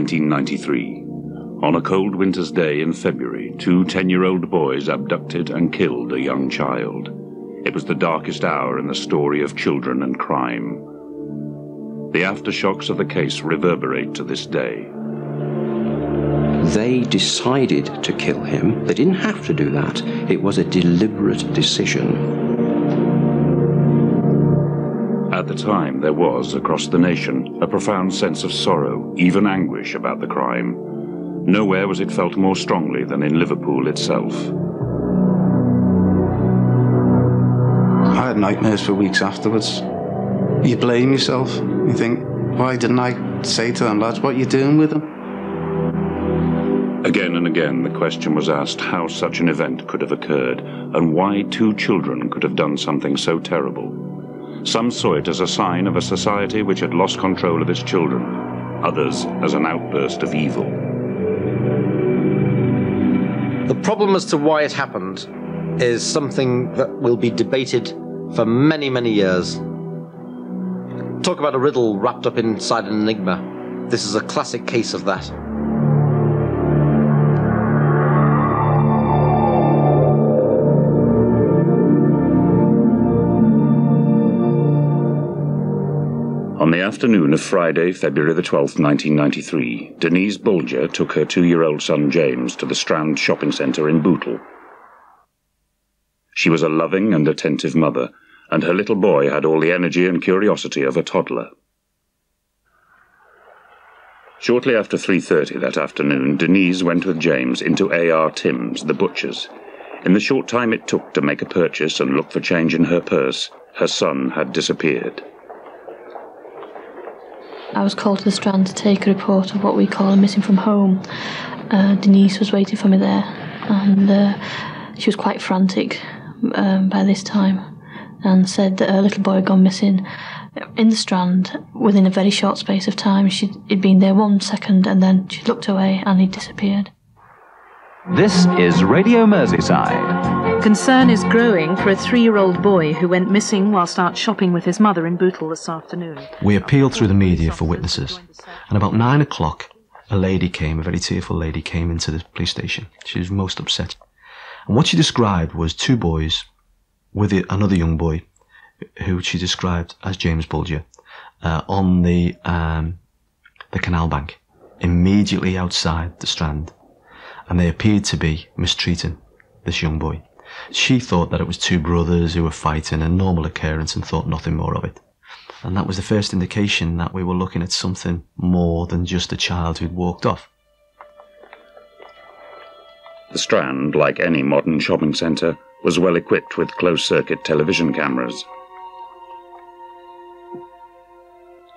Liverpool, 1993. On a cold winter's day in February, two 10-year-old boys abducted and killed a young child. It was the darkest hour in the story of children and crime. The aftershocks of the case reverberate to this day. They decided to kill him. They didn't have to do that. It was a deliberate decision. The time, there was, across the nation, a profound sense of sorrow, even anguish about the crime. Nowhere was it felt more strongly than in Liverpool itself. I had nightmares for weeks afterwards. You blame yourself. You think, why didn't I say to them, lads, what are you doing with them? Again and again, the question was asked how such an event could have occurred and why two children could have done something so terrible. Some saw it as a sign of a society which had lost control of its children, others as an outburst of evil. The problem as to why it happened is something that will be debated for many, many years. Talk about a riddle wrapped up inside an enigma. This is a classic case of that. On the afternoon of Friday, February the 12th, 1993, Denise Bulger took her two-year-old son James to the Strand shopping centre in Bootle. She was a loving and attentive mother, and her little boy had all the energy and curiosity of a toddler. Shortly after 3.30 that afternoon, Denise went with James into A.R. Tyms, the butcher's. In the short time it took to make a purchase and look for change in her purse, her son had disappeared. I was called to the Strand to take a report of what we call a missing from home. Uh, Denise was waiting for me there, and uh, she was quite frantic um, by this time and said that her little boy had gone missing in the Strand within a very short space of time. She'd he'd been there one second and then she looked away and he'd disappeared. This is Radio Merseyside. Concern is growing for a three year old boy who went missing whilst out shopping with his mother in Bootle this afternoon. We appealed through the media for witnesses, and about nine o'clock, a lady came, a very tearful lady came into the police station. She was most upset. And what she described was two boys with another young boy who she described as James Bulger uh, on the, um, the canal bank immediately outside the Strand. And they appeared to be mistreating this young boy. She thought that it was two brothers who were fighting, a normal occurrence, and thought nothing more of it. And that was the first indication that we were looking at something more than just a child who'd walked off. The Strand, like any modern shopping centre, was well equipped with closed circuit television cameras.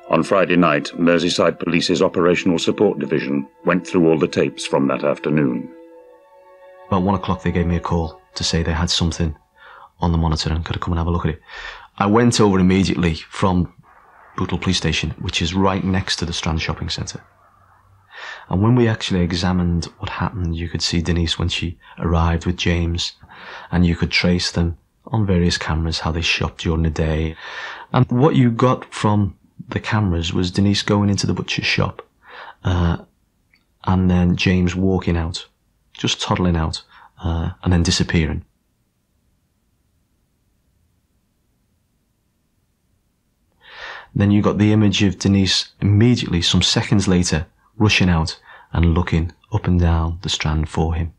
On Friday night, Merseyside Police's Operational Support Division went through all the tapes from that afternoon. About one o'clock, they gave me a call to say they had something on the monitor and could I come and have a look at it. I went over immediately from Bootle Police Station, which is right next to the Strand Shopping Centre. And when we actually examined what happened, you could see Denise when she arrived with James, and you could trace them on various cameras how they shopped during the day. And what you got from the cameras was Denise going into the butcher's shop, uh, and then James walking out, just toddling out, uh, and then disappearing. Then you got the image of Denise immediately, some seconds later, rushing out and looking up and down the strand for him.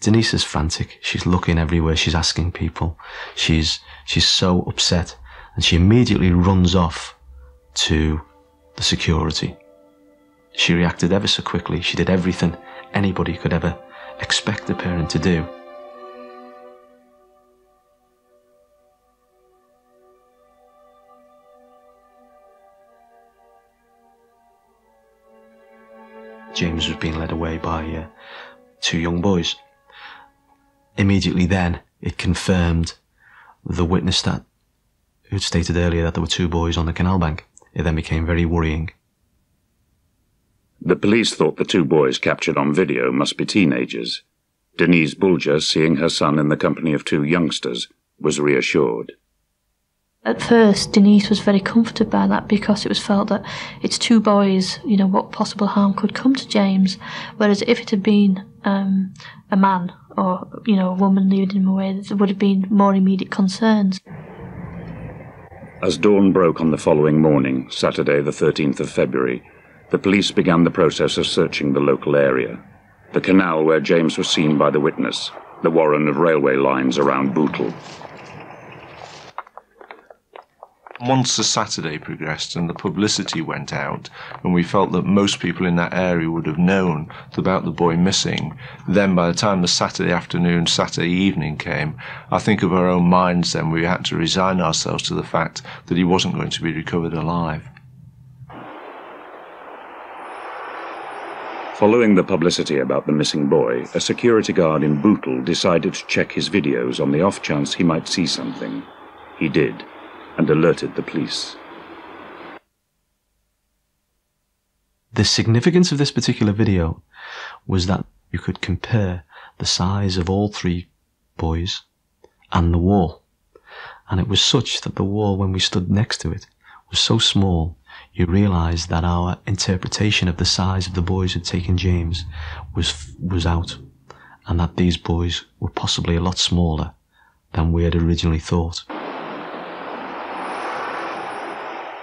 Denise is frantic. She's looking everywhere. She's asking people. She's, she's so upset and she immediately runs off to the security. She reacted ever so quickly. She did everything anybody could ever expect a parent to do. James was being led away by uh, two young boys. Immediately then, it confirmed the witness that who'd stated earlier that there were two boys on the canal bank. It then became very worrying. The police thought the two boys captured on video must be teenagers. Denise Bulger, seeing her son in the company of two youngsters, was reassured. At first, Denise was very comforted by that because it was felt that it's two boys, you know, what possible harm could come to James. Whereas if it had been um, a man or, you know, a woman leading him away, there would have been more immediate concerns. As dawn broke on the following morning, Saturday, the 13th of February, the police began the process of searching the local area. The canal where James was seen by the witness, the warren of railway lines around Bootle, once the Saturday progressed and the publicity went out, and we felt that most people in that area would have known about the boy missing, then by the time the Saturday afternoon, Saturday evening came, I think of our own minds then we had to resign ourselves to the fact that he wasn't going to be recovered alive. Following the publicity about the missing boy, a security guard in Bootle decided to check his videos on the off chance he might see something. He did and alerted the police. The significance of this particular video was that you could compare the size of all three boys and the wall. And it was such that the wall, when we stood next to it, was so small, you realised that our interpretation of the size of the boys who'd taken James was, was out, and that these boys were possibly a lot smaller than we had originally thought.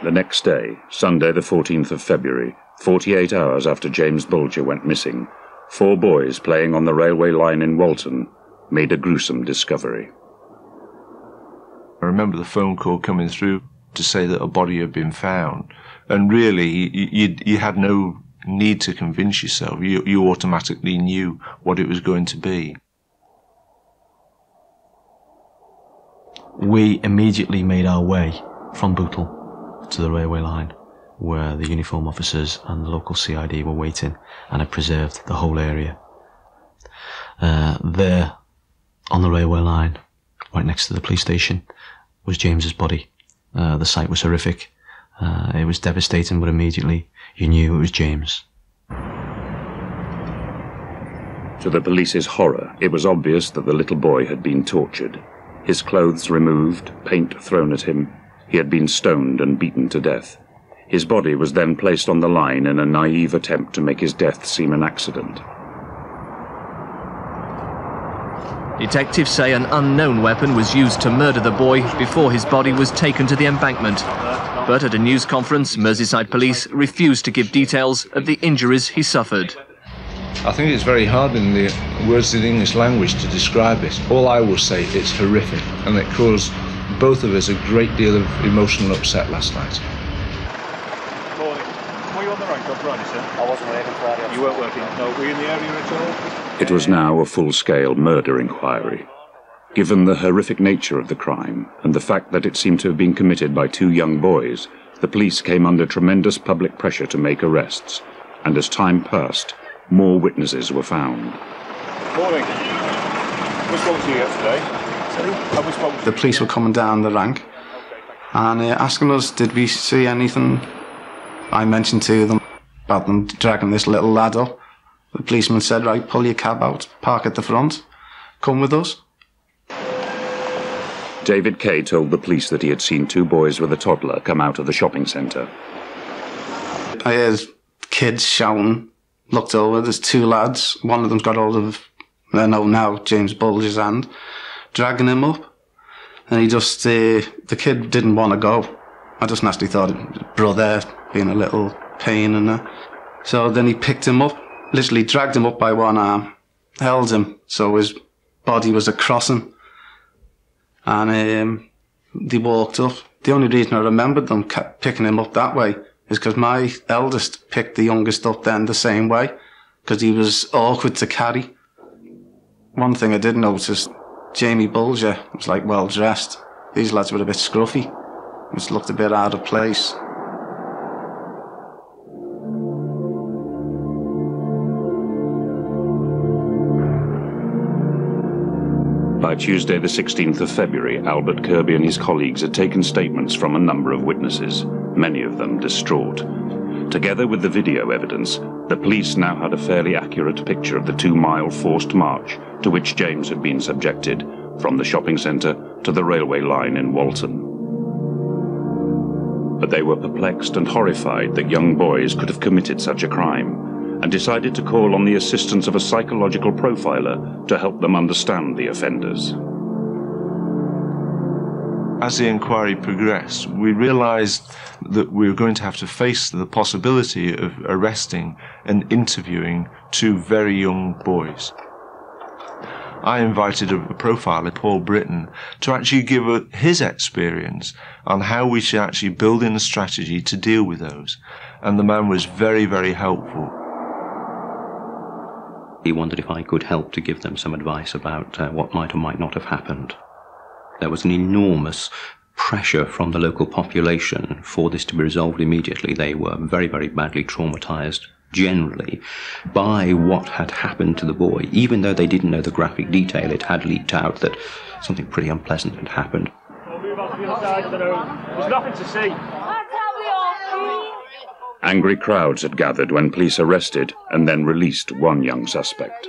The next day, Sunday the 14th of February, 48 hours after James Bulger went missing, four boys playing on the railway line in Walton made a gruesome discovery. I remember the phone call coming through to say that a body had been found. And really, you, you, had no need to convince yourself. You, you automatically knew what it was going to be. We immediately made our way from Bootle to the railway line where the uniform officers and the local CID were waiting and had preserved the whole area. Uh, there, on the railway line, right next to the police station, was James's body. Uh, the sight was horrific. Uh, it was devastating, but immediately you knew it was James. To the police's horror, it was obvious that the little boy had been tortured. His clothes removed, paint thrown at him, he had been stoned and beaten to death. His body was then placed on the line in a naive attempt to make his death seem an accident. Detectives say an unknown weapon was used to murder the boy before his body was taken to the embankment. But at a news conference, Merseyside Police refused to give details of the injuries he suffered. I think it's very hard in the words of the English language to describe it. All I will say it's horrific and it caused both of us a great deal of emotional upset last night. Morning. Were you on the rank on Friday, sir? I wasn't working Friday. You weren't working? No. Were you in the area at all? It was now a full-scale murder inquiry. Given the horrific nature of the crime and the fact that it seemed to have been committed by two young boys, the police came under tremendous public pressure to make arrests, and as time passed, more witnesses were found. Morning. Which one was you yesterday? The police were coming down the rank and uh, asking us, did we see anything? I mentioned to them about them dragging this little lad up. The policeman said, right, pull your cab out, park at the front, come with us. David Kay told the police that he had seen two boys with a toddler come out of the shopping centre. I heard kids shouting, looked over, there's two lads, one of them's got hold of, I know now, James Bulger's hand dragging him up. And he just, uh, the kid didn't want to go. I just naturally thought, brother, being a little pain and that. So then he picked him up, literally dragged him up by one arm, held him, so his body was across him. And um, they walked up. The only reason I remembered them picking him up that way is because my eldest picked the youngest up then the same way, because he was awkward to carry. One thing I did notice, Jamie Bulger was like well dressed. These lads were a bit scruffy. Just looked a bit out of place. Tuesday, the 16th of February, Albert Kirby and his colleagues had taken statements from a number of witnesses, many of them distraught. Together with the video evidence, the police now had a fairly accurate picture of the two mile forced march to which James had been subjected from the shopping centre to the railway line in Walton. But they were perplexed and horrified that young boys could have committed such a crime and decided to call on the assistance of a psychological profiler to help them understand the offenders. As the inquiry progressed, we realised that we were going to have to face the possibility of arresting and interviewing two very young boys. I invited a, profiler, Paul Britton, to actually give a, his experience on how we should actually build in a strategy to deal with those. And the man was very, very helpful. He wondered if I could help to give them some advice about uh, what might or might not have happened. There was an enormous pressure from the local population for this to be resolved immediately. They were very, very badly traumatized generally by what had happened to the boy. Even though they didn't know the graphic detail, it had leaked out that something pretty unpleasant had happened. There's nothing to see. Angry crowds had gathered when police arrested and then released one young suspect.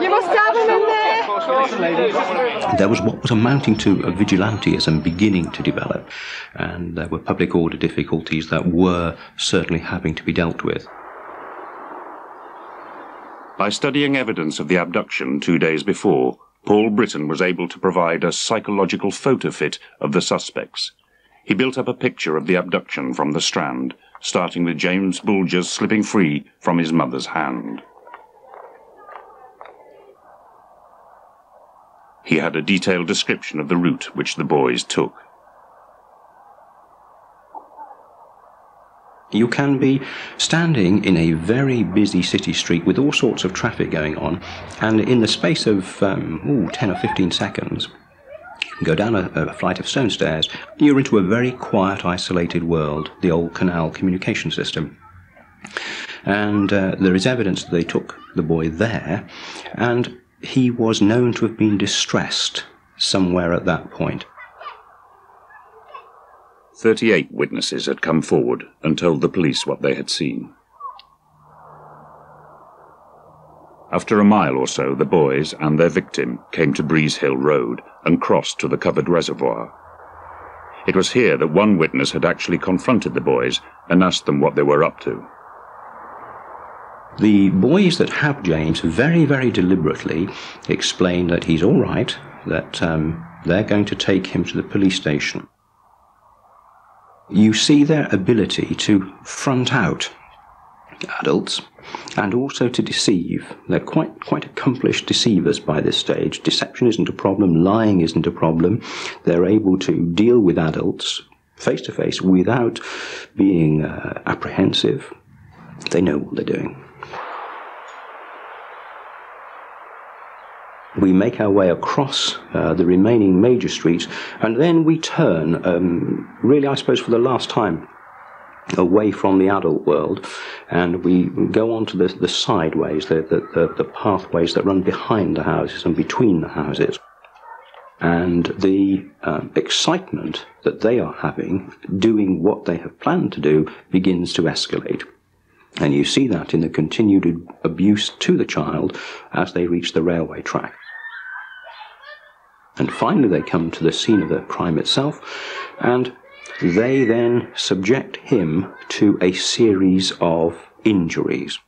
You must have him in there. There was what was amounting to a vigilantism beginning to develop, and there were public order difficulties that were certainly having to be dealt with. By studying evidence of the abduction two days before, Paul Britton was able to provide a psychological photo fit of the suspects. He built up a picture of the abduction from the Strand, starting with James Bulger slipping free from his mother's hand. He had a detailed description of the route which the boys took. You can be standing in a very busy city street with all sorts of traffic going on, and in the space of um, ooh, 10 or 15 seconds, go down a, a flight of stone stairs, you're into a very quiet, isolated world, the old canal communication system. And uh, there is evidence that they took the boy there, and he was known to have been distressed somewhere at that point. 38 witnesses had come forward and told the police what they had seen. After a mile or so, the boys and their victim came to Breeze Hill Road and crossed to the covered reservoir. It was here that one witness had actually confronted the boys and asked them what they were up to. The boys that have James very, very deliberately explain that he's all right, that um, they're going to take him to the police station you see their ability to front out adults and also to deceive. They're quite quite accomplished deceivers by this stage. Deception isn't a problem, lying isn't a problem. They're able to deal with adults face to face without being uh, apprehensive. They know what they're doing. we make our way across uh, the remaining major streets, and then we turn, um, really, I suppose, for the last time, away from the adult world, and we go on to the, the sideways, the, the, the, pathways that run behind the houses and between the houses. And the um, excitement that they are having, doing what they have planned to do, begins to escalate. And you see that in the continued abuse to the child as they reach the railway track. And finally, they come to the scene of the crime itself, and they then subject him to a series of injuries.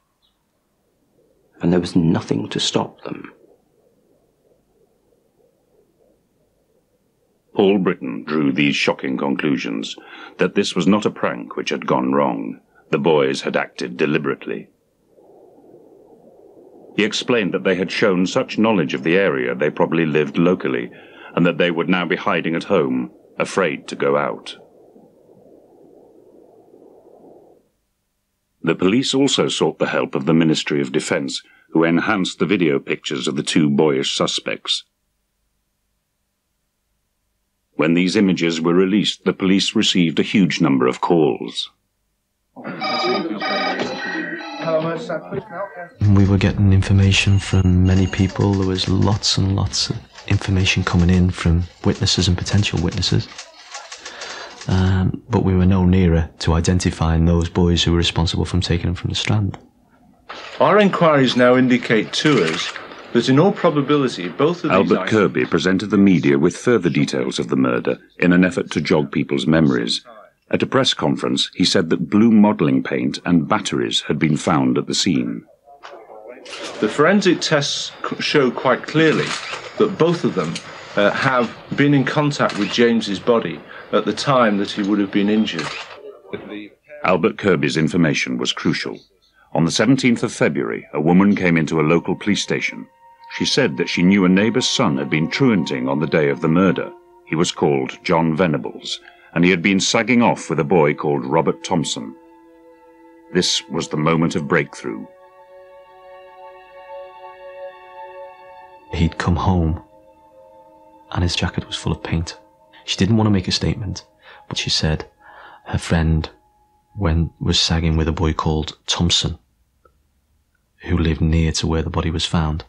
And there was nothing to stop them. Paul Britton drew these shocking conclusions that this was not a prank which had gone wrong. The boys had acted deliberately. He explained that they had shown such knowledge of the area they probably lived locally, and that they would now be hiding at home, afraid to go out. The police also sought the help of the Ministry of Defence, who enhanced the video pictures of the two boyish suspects. When these images were released, the police received a huge number of calls. We were getting information from many people. There was lots and lots of information coming in from witnesses and potential witnesses. Um, but we were no nearer to identifying those boys who were responsible for taking them from the Strand. Our inquiries now indicate to us that in all probability both of Albert Kirby presented the media with further details of the murder in an effort to jog people's memories At a press conference, he said that blue modelling paint and batteries had been found at the scene. The forensic tests show quite clearly that both of them uh, have been in contact with James's body at the time that he would have been injured. Albert Kirby's information was crucial. On the 17th of February, a woman came into a local police station. She said that she knew a neighbour's son had been truanting on the day of the murder. He was called John Venables, and he had been sagging off with a boy called Robert Thompson. This was the moment of breakthrough. He'd come home and his jacket was full of paint. She didn't want to make a statement, but she said her friend when was sagging with a boy called Thompson, who lived near to where the body was found.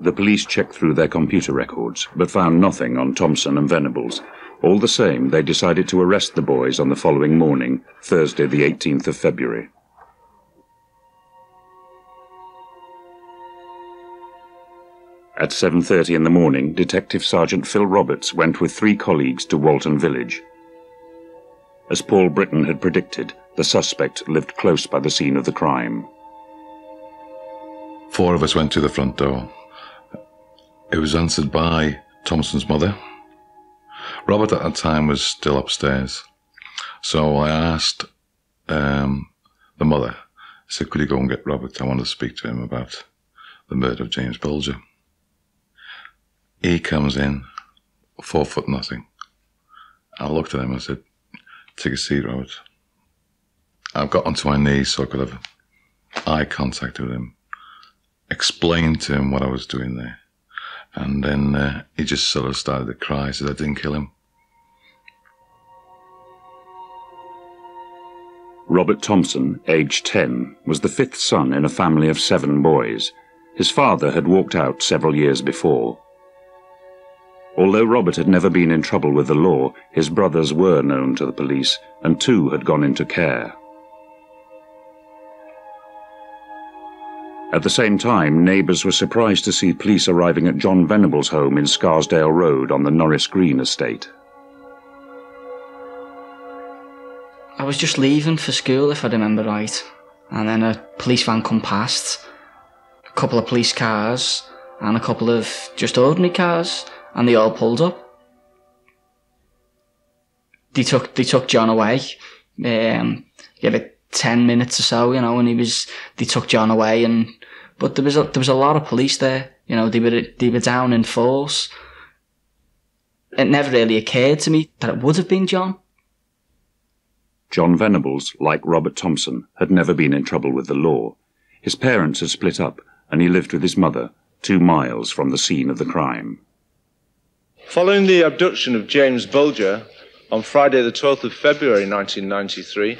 The police checked through their computer records, but found nothing on Thompson and Venables. All the same, they decided to arrest the boys on the following morning, Thursday the 18th of February. At 7.30 in the morning, Detective Sergeant Phil Roberts went with three colleagues to Walton Village. As Paul Britton had predicted, the suspect lived close by the scene of the crime. Four of us went to the front door. It was answered by Thompson's mother. Robert at that time was still upstairs. So I asked um, the mother, I said, could you go and get Robert? I want to speak to him about the murder of James Bulger. He comes in, four foot nothing. I looked at him and said, Take a seat, Robert. I've got onto my knees so I could have eye contact with him, explained to him what I was doing there. And then uh, he just sort of started to cry. Said, I didn't kill him. Robert Thompson, aged 10, was the fifth son in a family of seven boys. His father had walked out several years before. Although Robert had never been in trouble with the law, his brothers were known to the police, and two had gone into care. At the same time, neighbours were surprised to see police arriving at John Venable's home in Scarsdale Road on the Norris Green estate. I was just leaving for school, if I remember right, and then a police van come past, a couple of police cars, and a couple of just ordinary cars and they all pulled up. They took they took John away. Um, gave it ten minutes or so, you know, and he was they took John away, and but there was a, there was a lot of police there. You know, they were they were down in force. It never really occurred to me that it would have been John. John Venables, like Robert Thompson, had never been in trouble with the law. His parents had split up, and he lived with his mother, two miles from the scene of the crime. Following the abduction of James Bulger on Friday, the 12th of February 1993,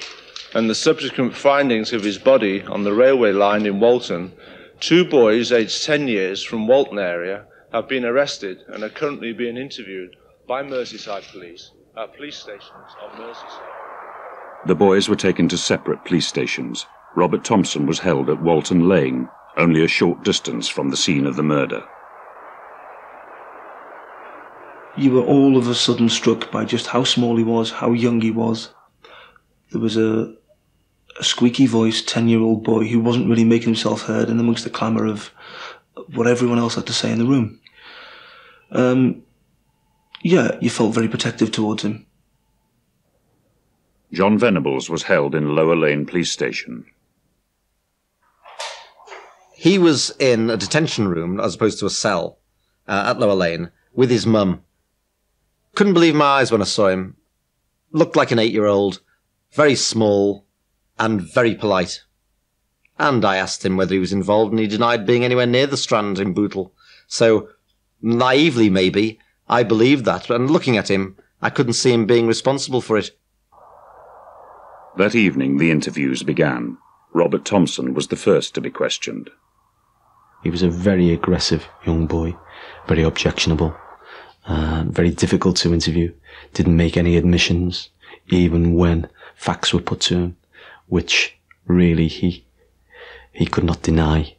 and the subsequent findings of his body on the railway line in Walton, two boys aged 10 years from Walton area have been arrested and are currently being interviewed by Merseyside police at police stations on Merseyside. The boys were taken to separate police stations. Robert Thompson was held at Walton Lane, only a short distance from the scene of the murder you were all of a sudden struck by just how small he was, how young he was. There was a, a squeaky voiced 10 year old boy who wasn't really making himself heard in amongst the clamour of what everyone else had to say in the room. Um, yeah, you felt very protective towards him. John Venables was held in Lower Lane Police Station. He was in a detention room as opposed to a cell uh, at Lower Lane with his mum couldn't believe my eyes when I saw him. Looked like an eight year old, very small, and very polite. And I asked him whether he was involved, and he denied being anywhere near the Strand in Bootle. So, naively maybe, I believed that, and looking at him, I couldn't see him being responsible for it. That evening, the interviews began. Robert Thompson was the first to be questioned. He was a very aggressive young boy, very objectionable, uh, very difficult to interview. Didn't make any admissions, even when facts were put to him, which really he he could not deny.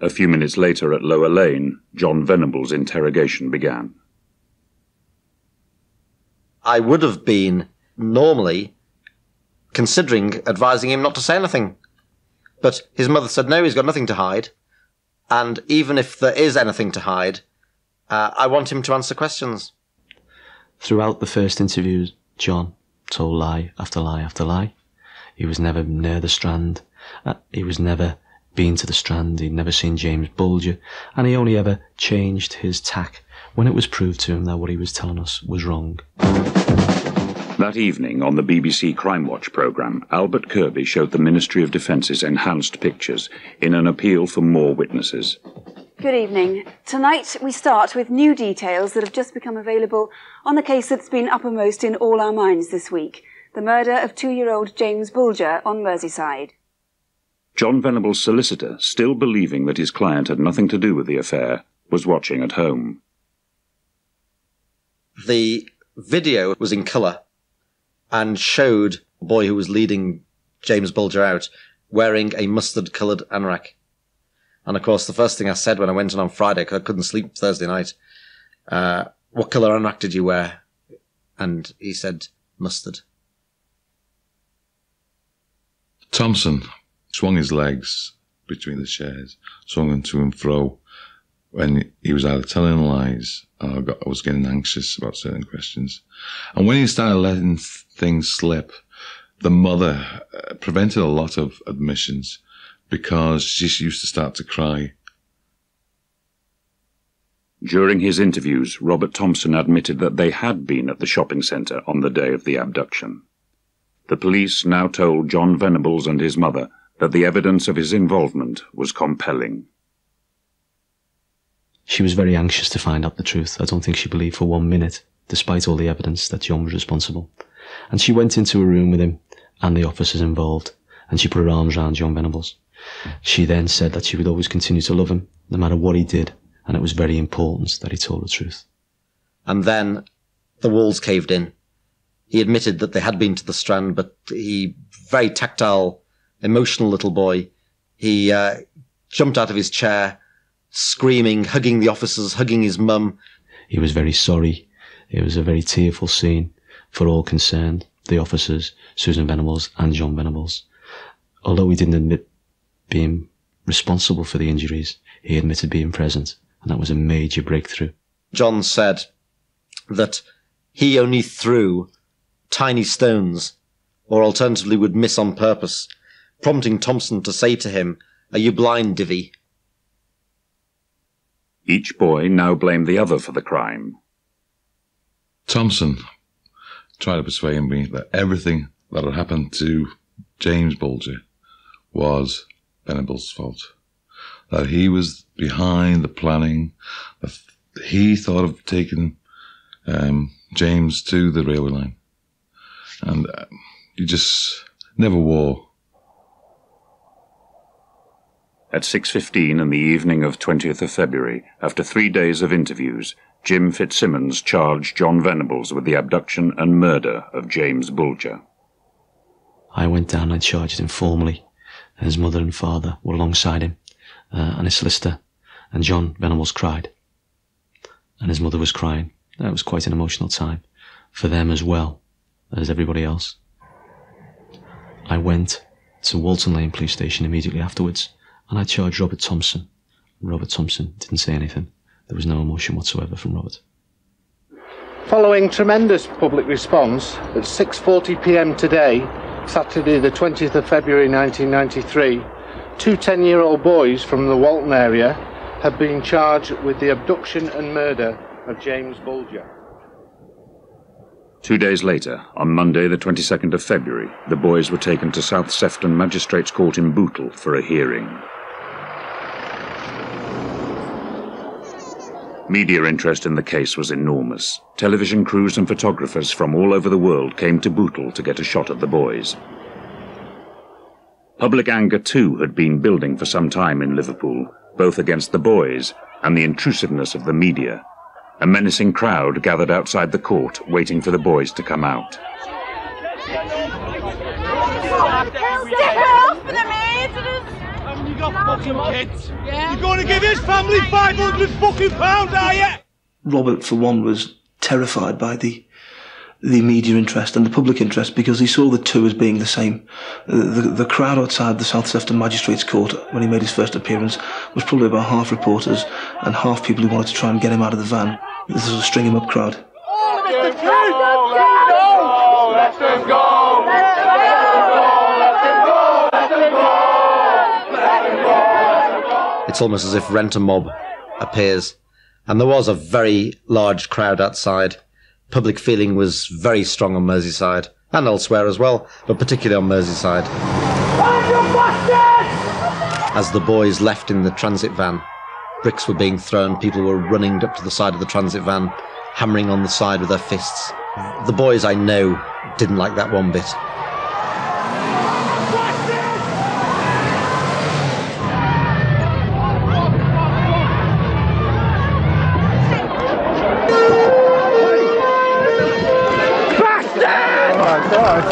A few minutes later at Lower Lane, John Venable's interrogation began. I would have been normally considering advising him not to say anything. But his mother said, no, he's got nothing to hide. And even if there is anything to hide, uh, I want him to answer questions. Throughout the first interviews, John told lie after lie after lie. He was never near the Strand. Uh, he was never been to the Strand. He'd never seen James Bulger. And he only ever changed his tack when it was proved to him that what he was telling us was wrong. That evening on the BBC Crime Watch programme, Albert Kirby showed the Ministry of Defence's enhanced pictures in an appeal for more witnesses. Good evening. Tonight we start with new details that have just become available on the case that's been uppermost in all our minds this week the murder of two year old James Bulger on Merseyside. John Venable's solicitor, still believing that his client had nothing to do with the affair, was watching at home. The video was in colour and showed a boy who was leading James Bulger out wearing a mustard coloured anorak. And of course, the first thing I said when I went in on Friday, because I couldn't sleep Thursday night, uh, what colour anorak did you wear? And he said, mustard. Thompson swung his legs between the chairs, swung them to and fro when he was either telling lies or got, was getting anxious about certain questions. And when he started letting things slip, the mother uh, prevented a lot of admissions because she used to start to cry. During his interviews, Robert Thompson admitted that they had been at the shopping centre on the day of the abduction. The police now told John Venables and his mother that the evidence of his involvement was compelling. She was very anxious to find out the truth. I don't think she believed for one minute, despite all the evidence, that John was responsible. And she went into a room with him and the officers involved, and she put her arms round John Venables. She then said that she would always continue to love him, no matter what he did, and it was very important that he told the truth. And then the walls caved in. He admitted that they had been to the Strand, but he, very tactile, emotional little boy, he uh, jumped out of his chair, screaming, hugging the officers, hugging his mum. He was very sorry. It was a very tearful scene for all concerned, the officers, Susan Venables and John Venables. Although he didn't admit being responsible for the injuries, he admitted being present, and that was a major breakthrough. John said that he only threw tiny stones, or alternatively would miss on purpose, prompting Thompson to say to him, Are you blind, Divvy? Each boy now blamed the other for the crime. Thompson tried to persuade me that everything that had happened to James Bulger was Venable's fault. That he was behind the planning, that he thought of taking um, James to the railway line. And uh, he just never wore. At 6.15 in the evening of 20th of February, after three days of interviews, Jim Fitzsimmons charged John Venables with the abduction and murder of James Bulger. I went down and charged him formally. His mother and father were alongside him, uh, and his solicitor, and John Venables cried. And his mother was crying. That was quite an emotional time, for them as well as everybody else. I went to Walton Lane Police Station immediately afterwards, and I charged Robert Thompson. Robert Thompson didn't say anything. There was no emotion whatsoever from Robert. Following tremendous public response, at 6:40 p.m. today, Saturday the 20th of February 1993, two 10-year-old boys from the Walton area have been charged with the abduction and murder of James Bulger. Two days later, on Monday the 22nd of February, the boys were taken to South Sefton Magistrates Court in Bootle for a hearing. Media interest in the case was enormous. Television crews and photographers from all over the world came to Bootle to get a shot at the boys. Public anger too had been building for some time in Liverpool, both against the boys and the intrusiveness of the media. A menacing crowd gathered outside the court, waiting for the boys to come out. Stick her off for the maidens! Fucking kids. You're going to give his family 500 fucking pounds, are you? Robert, for one, was terrified by the the media interest and the public interest because he saw the two as being the same. The, the, the crowd outside the South Sefton Magistrates Court when he made his first appearance was probably about half reporters and half people who wanted to try and get him out of the van. This was a string him up crowd. It's almost as if Rent a Mob appears. And there was a very large crowd outside. Public feeling was very strong on Merseyside and elsewhere as well, but particularly on Merseyside. As the boys left in the transit van, bricks were being thrown, people were running up to the side of the transit van, hammering on the side with their fists. The boys I know didn't like that one bit.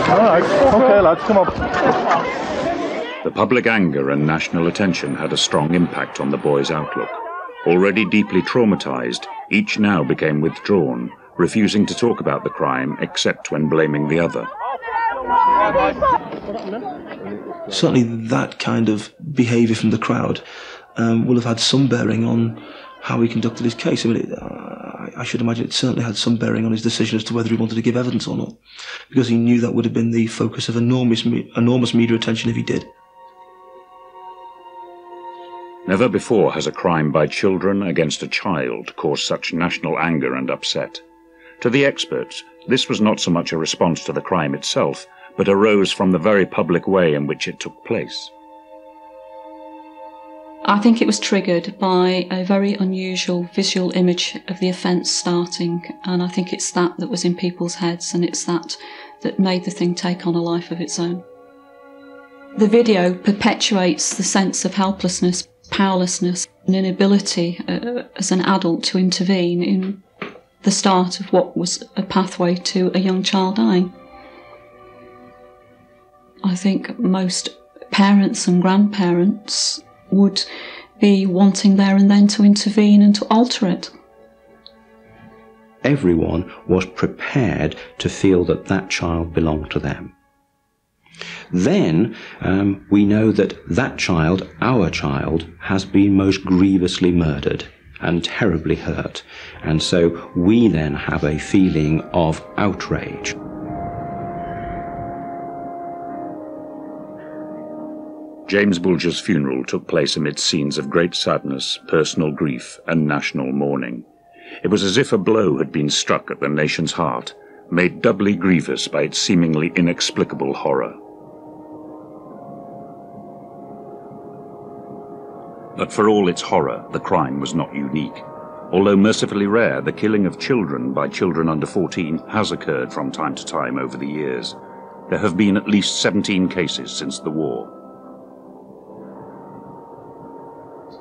Okay, lads, come on. The public anger and national attention had a strong impact on the boys' outlook. Already deeply traumatized, each now became withdrawn, refusing to talk about the crime except when blaming the other. Certainly, that kind of behaviour from the crowd um, will have had some bearing on how he conducted his case. I mean, it, uh, I should imagine it certainly had some bearing on his decision as to whether he wanted to give evidence or not, because he knew that would have been the focus of enormous, enormous media attention if he did. Never before has a crime by children against a child caused such national anger and upset. To the experts, this was not so much a response to the crime itself, but arose from the very public way in which it took place. I think it was triggered by a very unusual visual image of the offence starting, and I think it's that that was in people's heads, and it's that that made the thing take on a life of its own. The video perpetuates the sense of helplessness, powerlessness, and inability uh, as an adult to intervene in the start of what was a pathway to a young child dying. I think most parents and grandparents would be wanting there and then to intervene and to alter it. Everyone was prepared to feel that that child belonged to them. Then um, we know that that child, our child, has been most grievously murdered and terribly hurt. And so we then have a feeling of outrage. James Bulger's funeral took place amid scenes of great sadness, personal grief, and national mourning. It was as if a blow had been struck at the nation's heart, made doubly grievous by its seemingly inexplicable horror. But for all its horror, the crime was not unique. Although mercifully rare, the killing of children by children under 14 has occurred from time to time over the years. There have been at least 17 cases since the war.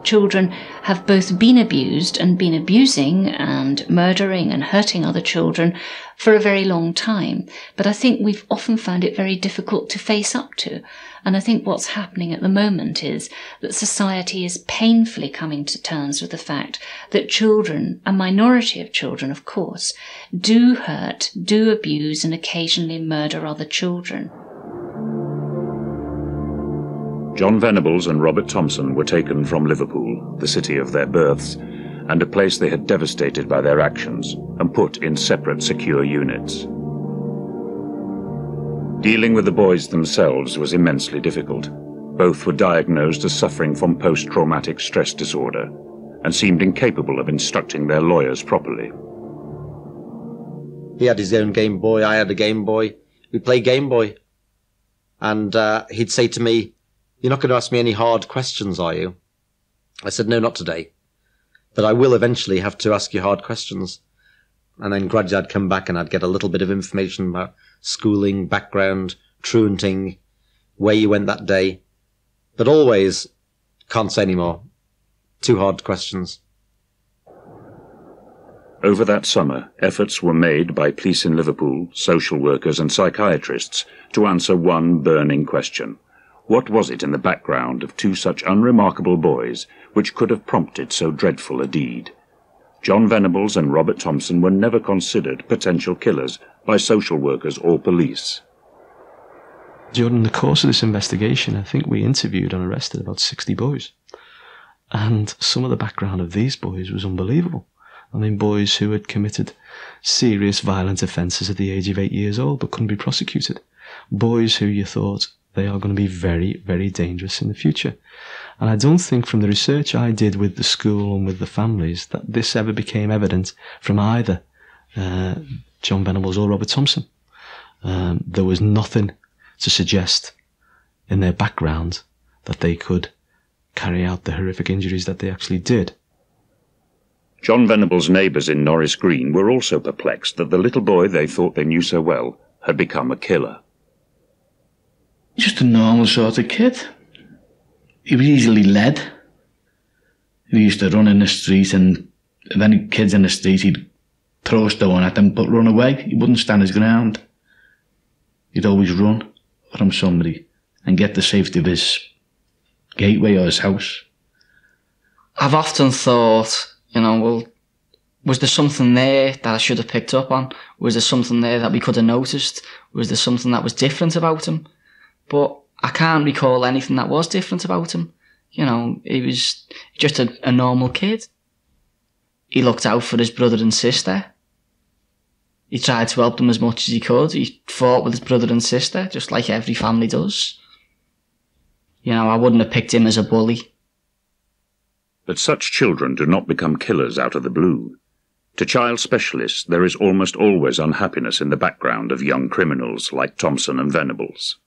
Children have both been abused and been abusing and murdering and hurting other children for a very long time. But I think we've often found it very difficult to face up to. And I think what's happening at the moment is that society is painfully coming to terms with the fact that children, a minority of children, of course, do hurt, do abuse, and occasionally murder other children. John Venables and Robert Thompson were taken from Liverpool, the city of their births, and a place they had devastated by their actions, and put in separate secure units. Dealing with the boys themselves was immensely difficult. Both were diagnosed as suffering from post-traumatic stress disorder, and seemed incapable of instructing their lawyers properly. He had his own Game Boy, I had a Game Boy. We played Game Boy. And uh, he'd say to me, you're not going to ask me any hard questions, are you? I said, No, not today. But I will eventually have to ask you hard questions. And then gradually I'd come back and I'd get a little bit of information about schooling, background, truanting, where you went that day. But always, can't say any more. Too hard questions. Over that summer, efforts were made by police in Liverpool, social workers and psychiatrists to answer one burning question. What was it in the background of two such unremarkable boys which could have prompted so dreadful a deed? John Venables and Robert Thompson were never considered potential killers by social workers or police. During the course of this investigation, I think we interviewed and arrested about 60 boys. And some of the background of these boys was unbelievable. I mean, boys who had committed serious violent offences at the age of eight years old but couldn't be prosecuted. Boys who you thought they are going to be very, very dangerous in the future. And I don't think from the research I did with the school and with the families that this ever became evident from either uh, John Venables or Robert Thompson. Um, there was nothing to suggest in their background that they could carry out the horrific injuries that they actually did. John Venables' neighbours in Norris Green were also perplexed that the little boy they thought they knew so well had become a killer. Just a normal sort of kid. He was easily led. He used to run in the street, and if any kids in the street, he'd throw a stone at them but run away. He wouldn't stand his ground. He'd always run from somebody and get the safety of his gateway or his house. I've often thought, you know, well, was there something there that I should have picked up on? Was there something there that we could have noticed? Was there something that was different about him? But I can't recall anything that was different about him. You know, he was just a, a normal kid. He looked out for his brother and sister. He tried to help them as much as he could. He fought with his brother and sister, just like every family does. You know, I wouldn't have picked him as a bully. But such children do not become killers out of the blue. To child specialists, there is almost always unhappiness in the background of young criminals like Thompson and Venables.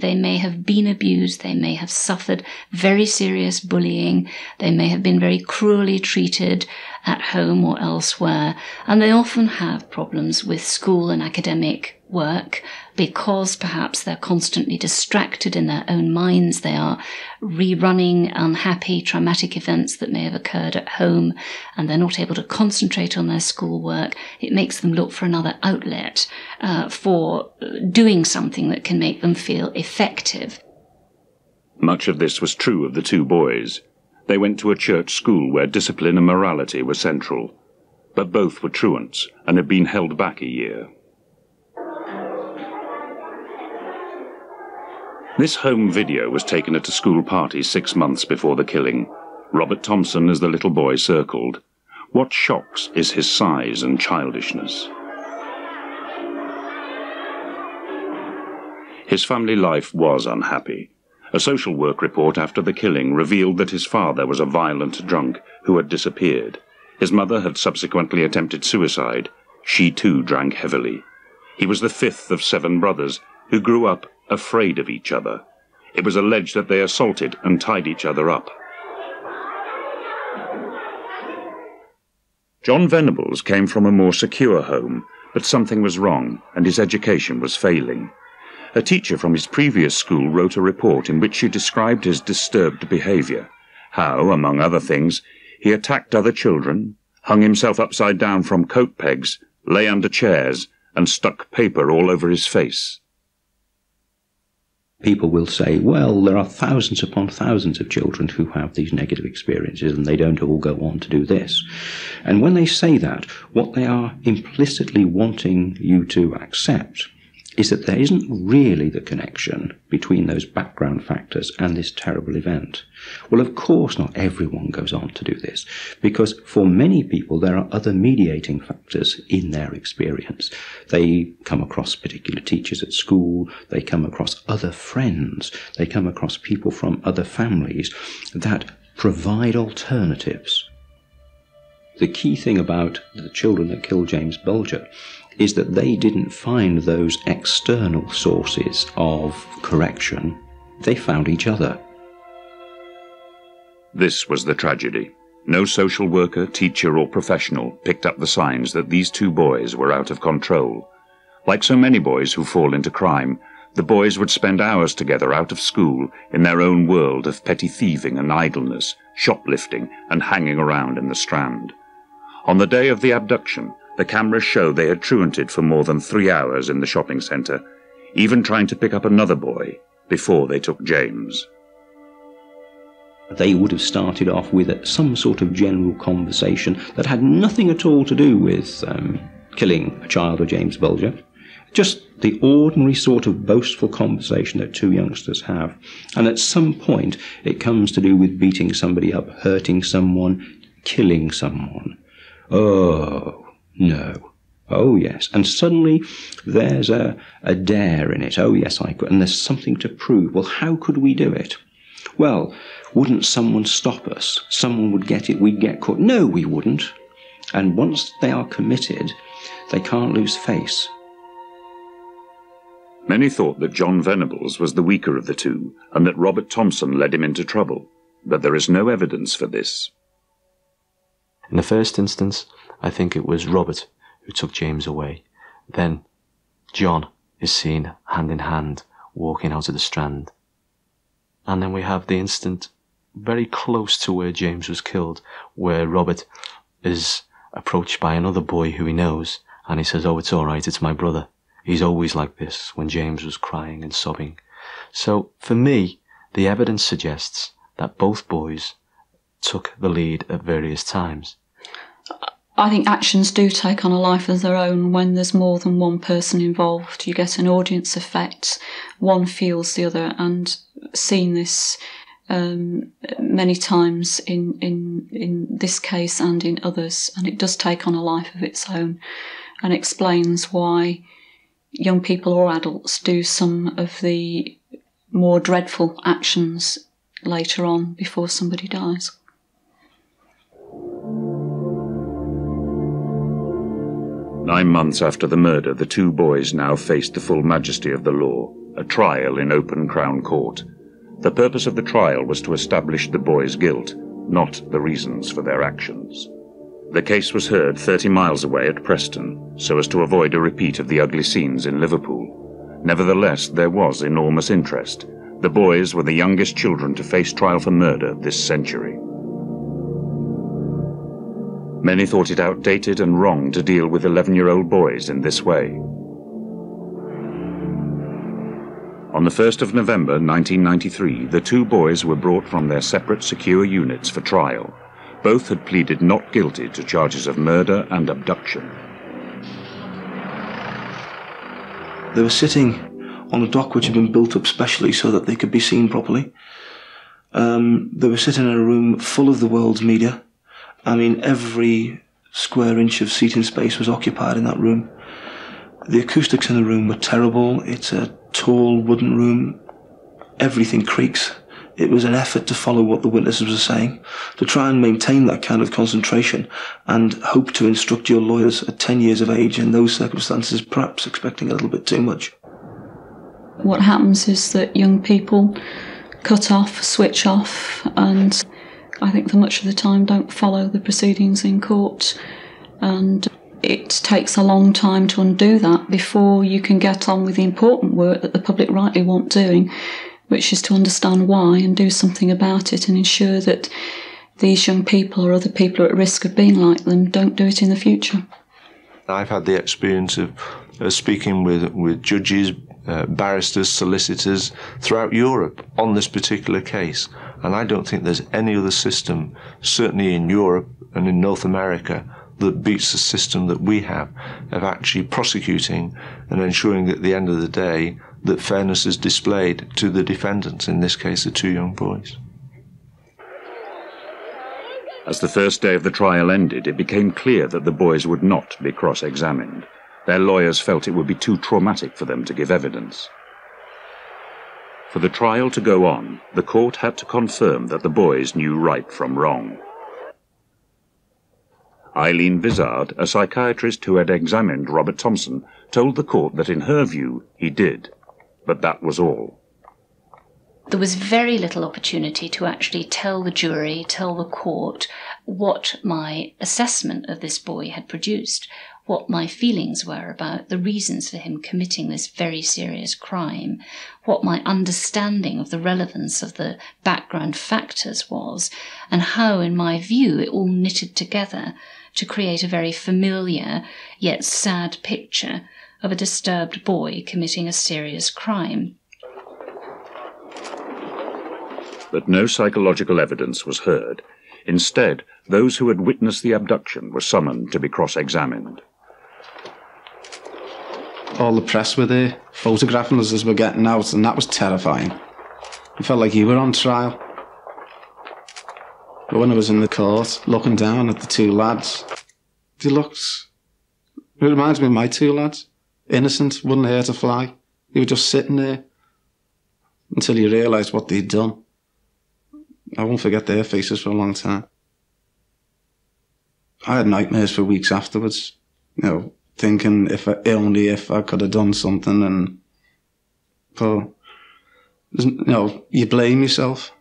They may have been abused, they may have suffered very serious bullying, they may have been very cruelly treated at home or elsewhere, and they often have problems with school and academic work because perhaps they're constantly distracted in their own minds. They are rerunning unhappy, traumatic events that may have occurred at home and they're not able to concentrate on their schoolwork. It makes them look for another outlet uh, for doing something that can make them feel effective. Much of this was true of the two boys. They went to a church school where discipline and morality were central. But both were truants and had been held back a year. This home video was taken at a school party six months before the killing. Robert Thompson is the little boy circled. What shocks is his size and childishness. His family life was unhappy. A social work report after the killing revealed that his father was a violent drunk who had disappeared. His mother had subsequently attempted suicide. She too drank heavily. He was the fifth of seven brothers who grew up afraid of each other. It was alleged that they assaulted and tied each other up. John Venables came from a more secure home, but something was wrong and his education was failing. A teacher from his previous school wrote a report in which she described his disturbed behaviour, how, among other things, he attacked other children, hung himself upside down from coat pegs, lay under chairs, and stuck paper all over his face people will say, well, there are thousands upon thousands of children who have these negative experiences and they don't all go on to do this. And when they say that, what they are implicitly wanting you to accept is that there isn't really the connection between those background factors and this terrible event. Well, of course, not everyone goes on to do this, because for many people there are other mediating factors in their experience. They come across particular teachers at school, they come across other friends, they come across people from other families that provide alternatives. The key thing about the children that killed James Bulger is that they didn't find those external sources of correction, they found each other. This was the tragedy. No social worker, teacher, or professional picked up the signs that these two boys were out of control. Like so many boys who fall into crime, the boys would spend hours together out of school in their own world of petty thieving and idleness, shoplifting, and hanging around in the Strand. On the day of the abduction, the cameras show they had truanted for more than three hours in the shopping centre, even trying to pick up another boy before they took James. they would have started off with some sort of general conversation that had nothing at all to do with um, killing a child or James Bulger. Just the ordinary sort of boastful conversation that two youngsters have. And at some point, it comes to do with beating somebody up, hurting someone, killing someone. Oh, no. Oh, yes. And suddenly there's a, a dare in it. Oh, yes, I could. And there's something to prove. Well, how could we do it? Well, wouldn't someone stop us? Someone would get it, we'd get caught. No, we wouldn't. And once they are committed, they can't lose face. Many thought that John Venables was the weaker of the two, and that Robert Thompson led him into trouble, but there is no evidence for this. In the first instance, I think it was Robert who took James away. Then, John is seen hand in hand walking out of the Strand. And then we have the instant very close to where James was killed, where Robert is approached by another boy who he knows, and he says, Oh, it's all right, it's my brother. He's always like this when James was crying and sobbing. So, for me, the evidence suggests that both boys took the lead at various times. I think actions do take on a life of their own when there's more than one person involved. You get an audience effect, one feels the other, and seen this um, many times in, in, in this case and in others, and it does take on a life of its own and explains why young people or adults do some of the more dreadful actions later on before somebody dies. Nine months after the murder, the two boys now faced the full majesty of the law, a trial in open Crown Court. The purpose of the trial was to establish the boys' guilt, not the reasons for their actions. The case was heard 30 miles away at Preston, so as to avoid a repeat of the ugly scenes in Liverpool. Nevertheless, there was enormous interest. The boys were the youngest children to face trial for murder this century. Many thought it outdated and wrong to deal with 11-year-old boys in this way. On the 1st of November 1993, the two boys were brought from their separate secure units for trial. Both had pleaded not guilty to charges of murder and abduction. They were sitting on a dock which had been built up specially so that they could be seen properly. Um, they were sitting in a room full of the world's media. I mean, every square inch of seating space was occupied in that room. The acoustics in the room were terrible. It's a tall wooden room. Everything creaks. It was an effort to follow what the witnesses were saying, to try and maintain that kind of concentration, and hope to instruct your lawyers at 10 years of age in those circumstances, perhaps expecting a little bit too much. What happens is that young people cut off, switch off, and I think for much of the time don't follow the proceedings in court. And it takes a long time to undo that before you can get on with the important work that the public rightly want doing, which is to understand why and do something about it and ensure that these young people or other people who are at risk of being like them don't do it in the future. I've had the experience of uh, speaking with, with judges, uh, barristers, solicitors throughout Europe on this particular case. And I don't think there's any other system, certainly in Europe and in North America, that beats the system that we have of actually prosecuting and ensuring that at the end of the day that fairness is displayed to the defendants, in this case the two young boys. As the first day of the trial ended, it became clear that the boys would not be cross-examined. Their lawyers felt it would be too traumatic for them to give evidence. For the trial to go on, the court had to confirm that the boys knew right from wrong. Eileen Vizard, a psychiatrist who had examined Robert Thompson, told the court that in her view he did but that was all. There was very little opportunity to actually tell the jury, tell the court, what my assessment of this boy had produced, what my feelings were about the reasons for him committing this very serious crime, what my understanding of the relevance of the background factors was, and how, in my view, it all knitted together to create a very familiar yet sad picture of a disturbed boy committing a serious crime. but no psychological evidence was heard. Instead, those who had witnessed the abduction were summoned to be cross-examined. All the press were there, photographing us as we're getting out, and that was terrifying. It felt like you were on trial. But when I was in the court, looking down at the two lads, they looked. It reminds me of my two lads. Innocent, wouldn't hurt a fly. They were just sitting there until you realised what they'd done. I won't forget their faces for a long time. I had nightmares for weeks afterwards, you know, thinking if I, only if I could have done something and, but, you know, you blame yourself.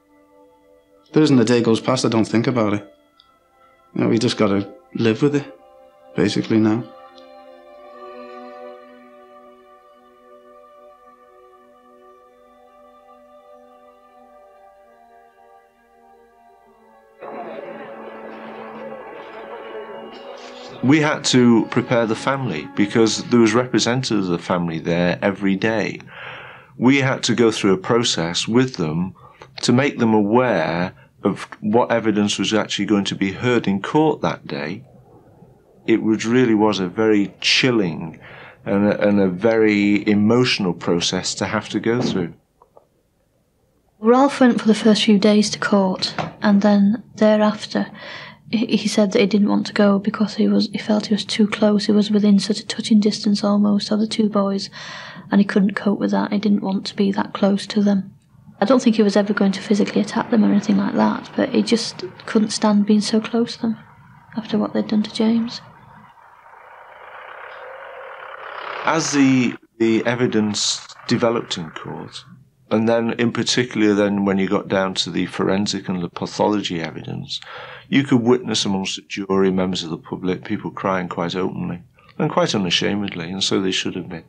There isn't a day goes past I don't think about it. You know, we just gotta live with it, basically now. We had to prepare the family because there was representatives of the family there every day. We had to go through a process with them to make them aware of what evidence was actually going to be heard in court that day. It was really was a very chilling and a, and a very emotional process to have to go through. Ralph went for the first few days to court, and then thereafter, he said that he didn't want to go because he was he felt he was too close. He was within such a touching distance almost of the two boys, and he couldn't cope with that. He didn't want to be that close to them. I don't think he was ever going to physically attack them or anything like that, but he just couldn't stand being so close to them after what they'd done to James. As the the evidence developed in court, and then in particular then when you got down to the forensic and the pathology evidence, you could witness amongst the jury, members of the public, people crying quite openly and quite unashamedly, and so they should have been.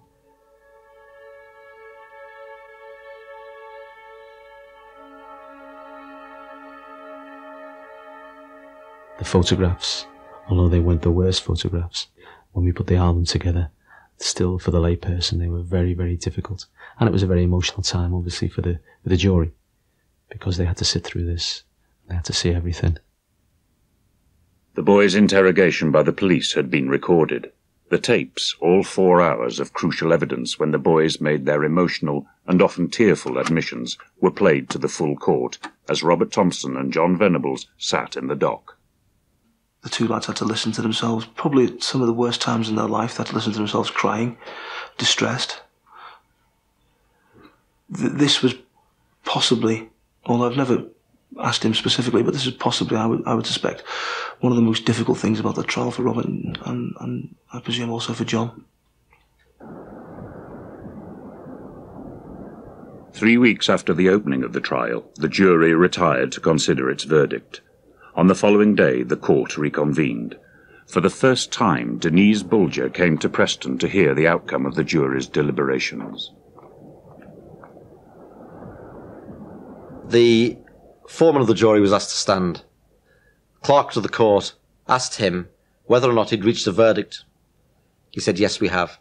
The photographs, although they weren't the worst photographs, when we put the album together, still for the layperson they were very, very difficult. And it was a very emotional time, obviously, for the for the jury, because they had to sit through this, they had to see everything. The boy's interrogation by the police had been recorded. The tapes, all four hours of crucial evidence when the boys made their emotional and often tearful admissions, were played to the full court as Robert Thompson and John Venables sat in the dock. The two lads had to listen to themselves, probably at some of the worst times in their life, they had to listen to themselves crying, distressed. Th- this was possibly, although I've never asked him specifically, but this is possibly, I would, I would suspect, one of the most difficult things about the trial for Robert and, and, and I presume also for John. Three weeks after the opening of the trial, the jury retired to consider its verdict. On the following day, the court reconvened. For the first time, Denise Bulger came to Preston to hear the outcome of the jury's deliberations. The foreman of the jury was asked to stand. Clerk to the court asked him whether or not he'd reached a verdict. He said, Yes, we have.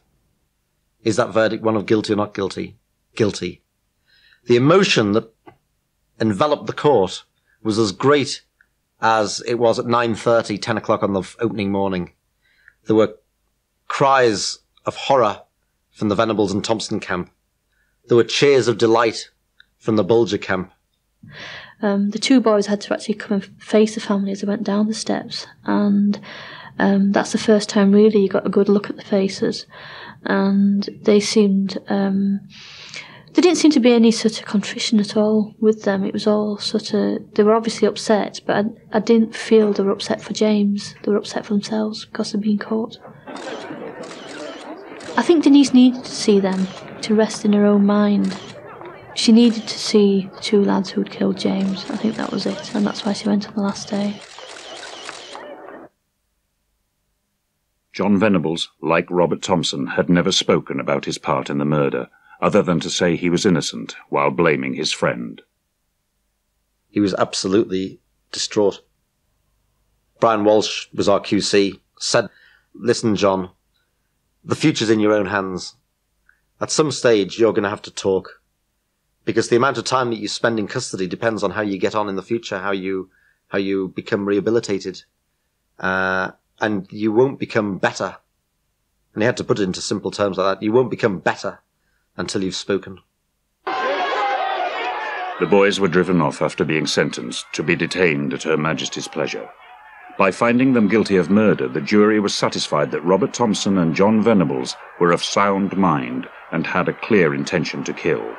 Is that verdict one of guilty or not guilty? Guilty. The emotion that enveloped the court was as great as it was at 9.30, 10 o'clock on the opening morning. There were cries of horror from the Venables and Thompson camp. There were cheers of delight from the Bulger camp. Um, the two boys had to actually come and face the family as they went down the steps, and um, that's the first time really you got a good look at the faces, and they seemed. Um, there didn't seem to be any sort of contrition at all with them. It was all sort of. They were obviously upset, but I, I didn't feel they were upset for James. They were upset for themselves because they'd been caught. I think Denise needed to see them to rest in her own mind. She needed to see the two lads who had killed James. I think that was it, and that's why she went on the last day. John Venables, like Robert Thompson, had never spoken about his part in the murder, other than to say he was innocent while blaming his friend. He was absolutely distraught. Brian Walsh was our QC, said, Listen, John, the future's in your own hands. At some stage, you're going to have to talk. Because the amount of time that you spend in custody depends on how you get on in the future, how you how you become rehabilitated, uh, and you won't become better. And he had to put it into simple terms like that. You won't become better until you've spoken. The boys were driven off after being sentenced to be detained at Her Majesty's pleasure. By finding them guilty of murder, the jury was satisfied that Robert Thompson and John Venables were of sound mind and had a clear intention to kill.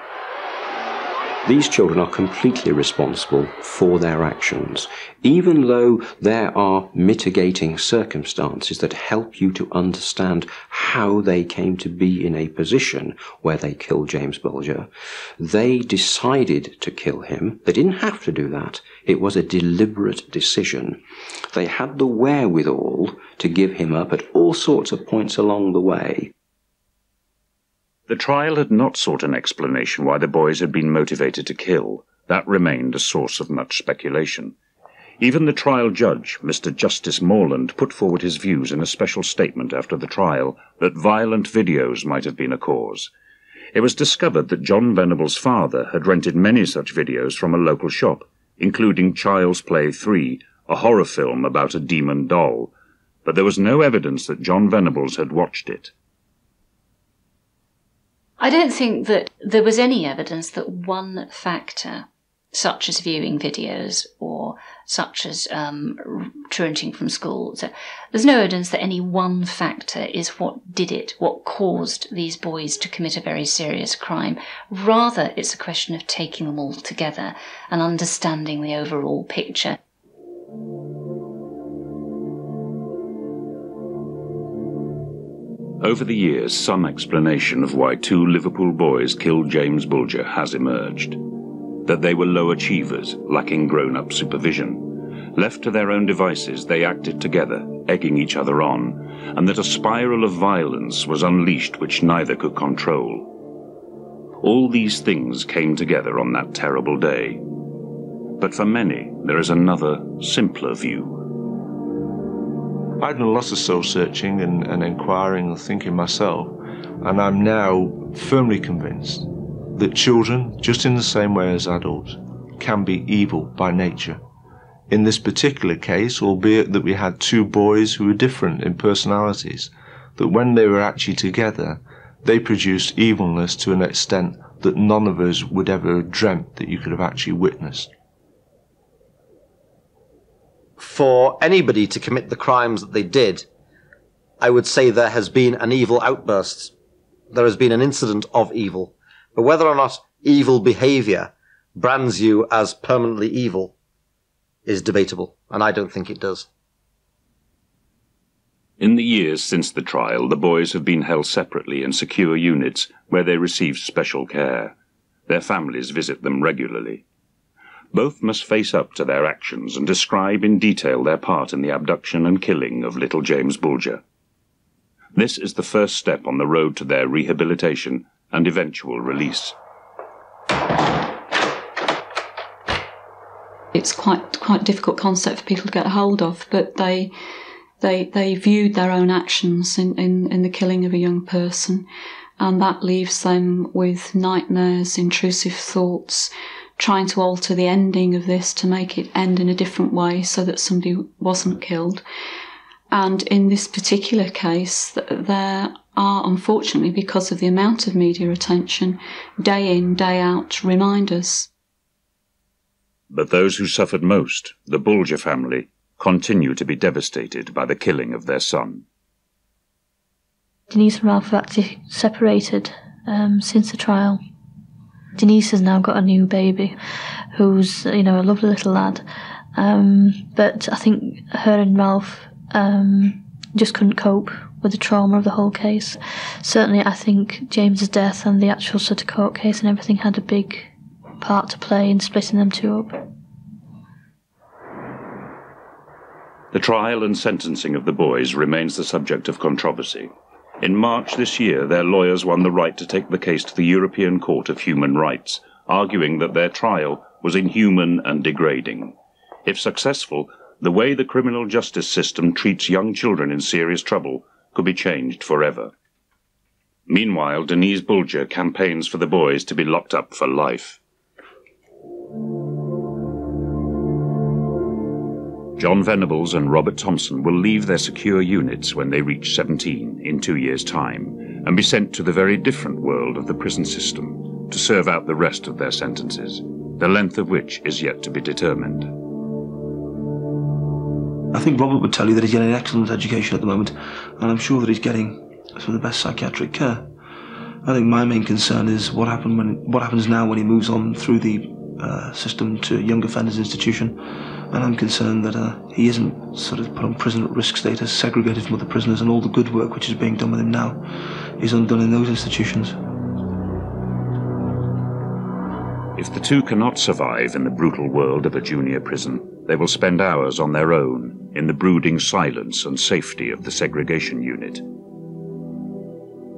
These children are completely responsible for their actions, even though there are mitigating circumstances that help you to understand how they came to be in a position where they killed James Bulger. They decided to kill him. They didn't have to do that. It was a deliberate decision. They had the wherewithal to give him up at all sorts of points along the way. The trial had not sought an explanation why the boys had been motivated to kill. That remained a source of much speculation. Even the trial judge, Mr. Justice Morland, put forward his views in a special statement after the trial that violent videos might have been a cause. It was discovered that John Venables' father had rented many such videos from a local shop, including Child's Play 3, a horror film about a demon doll, but there was no evidence that John Venables had watched it. I don't think that there was any evidence that one factor, such as viewing videos or such as um, truanting from school, so there's no evidence that any one factor is what did it, what caused these boys to commit a very serious crime. Rather, it's a question of taking them all together and understanding the overall picture. Over the years, some explanation of why two Liverpool boys killed James Bulger has emerged. That they were low achievers, lacking grown up supervision. Left to their own devices, they acted together, egging each other on, and that a spiral of violence was unleashed which neither could control. All these things came together on that terrible day. But for many, there is another, simpler view. I've done lots of soul searching and, and inquiring and thinking myself, and I'm now firmly convinced that children, just in the same way as adults, can be evil by nature. In this particular case, albeit that we had two boys who were different in personalities, that when they were actually together, they produced evilness to an extent that none of us would ever have dreamt that you could have actually witnessed for anybody to commit the crimes that they did, I would say there has been an evil outburst. There has been an incident of evil. But whether or not evil behavior brands you as permanently evil is debatable, and I don't think it does. In the years since the trial, the boys have been held separately in secure units where they receive special care. Their families visit them regularly. Both must face up to their actions and describe in detail their part in the abduction and killing of little James Bulger. This is the first step on the road to their rehabilitation and eventual release. It's quite quite difficult concept for people to get hold of, but they they they viewed their own actions in, in, in the killing of a young person, and that leaves them with nightmares, intrusive thoughts, trying to alter the ending of this to make it end in a different way so that somebody wasn't killed. And in this particular case, there are, unfortunately, because of the amount of media attention, day in, day out, reminders. But those who suffered most, the Bulger family, continue to be devastated by the killing of their son. Denise and Ralph have actually separated um, since the trial. Denise has now got a new baby, who's you know a lovely little lad. Um, but I think her and Ralph um, just couldn't cope with the trauma of the whole case. Certainly, I think James's death and the actual Sutter Court case and everything had a big part to play in splitting them two up. The trial and sentencing of the boys remains the subject of controversy. In March this year, their lawyers won the right to take the case to the European Court of Human Rights, arguing that their trial was inhuman and degrading. If successful, the way the criminal justice system treats young children in serious trouble could be changed forever. Meanwhile, Denise Bulger campaigns for the boys to be locked up for life. John Venables and Robert Thompson will leave their secure units when they reach 17 in two years' time and be sent to the very different world of the prison system to serve out the rest of their sentences, the length of which is yet to be determined. I think Robert would tell you that he's getting an excellent education at the moment, and I'm sure that he's getting some of the best psychiatric care. I think my main concern is what happen when what happens now when he moves on through the uh, system to young offenders institution, and I'm concerned that uh, he isn't sort of put on prison at risk status, segregated from other prisoners, and all the good work which is being done with him now is undone in those institutions. If the two cannot survive in the brutal world of a junior prison, they will spend hours on their own in the brooding silence and safety of the segregation unit.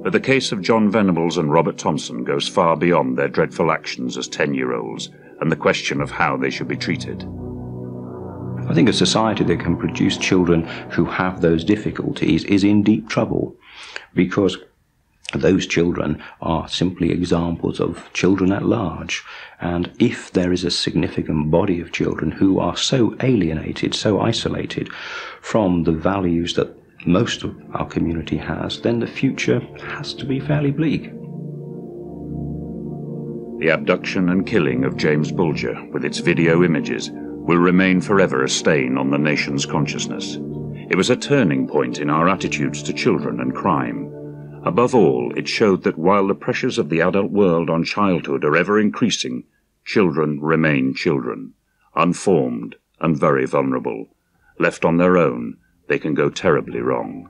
But the case of John Venables and Robert Thompson goes far beyond their dreadful actions as 10 year olds and the question of how they should be treated. I think a society that can produce children who have those difficulties is in deep trouble because those children are simply examples of children at large. And if there is a significant body of children who are so alienated, so isolated from the values that most of our community has, then the future has to be fairly bleak. The abduction and killing of James Bulger, with its video images, will remain forever a stain on the nation's consciousness. It was a turning point in our attitudes to children and crime. Above all, it showed that while the pressures of the adult world on childhood are ever increasing, children remain children, unformed and very vulnerable. Left on their own, they can go terribly wrong.